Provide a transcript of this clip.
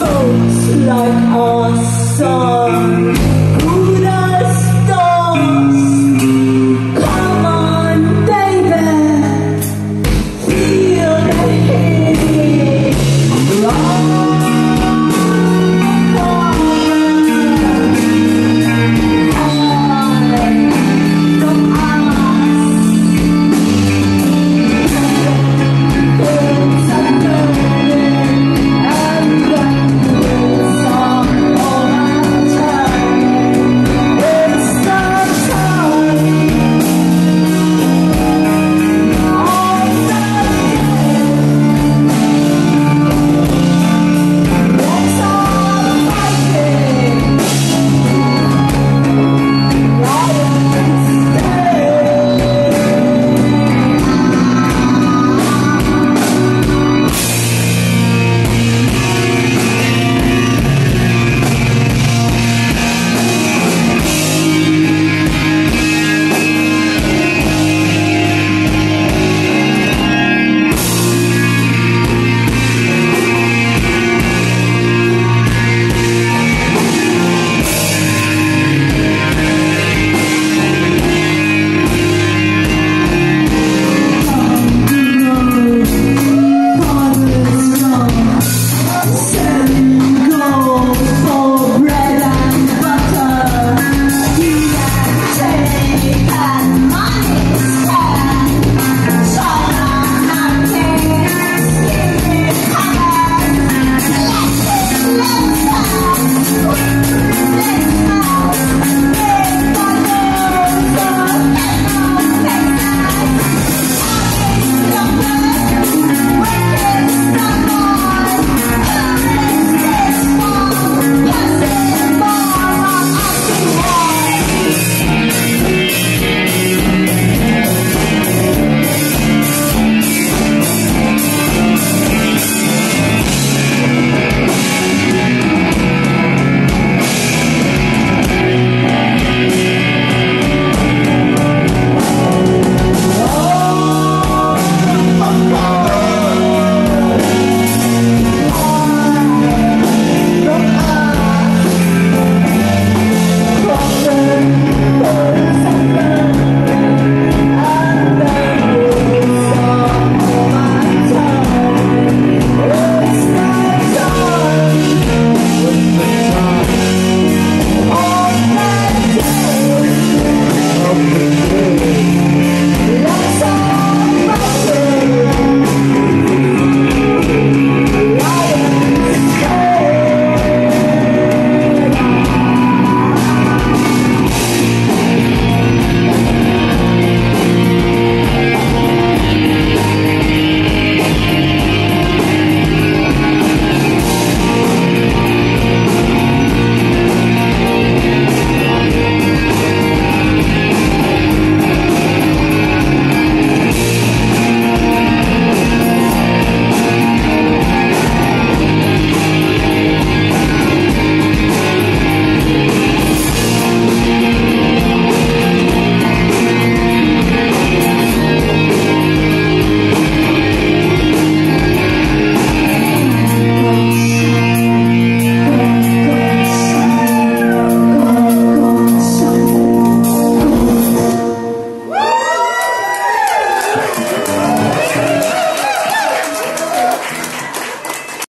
folks like our son.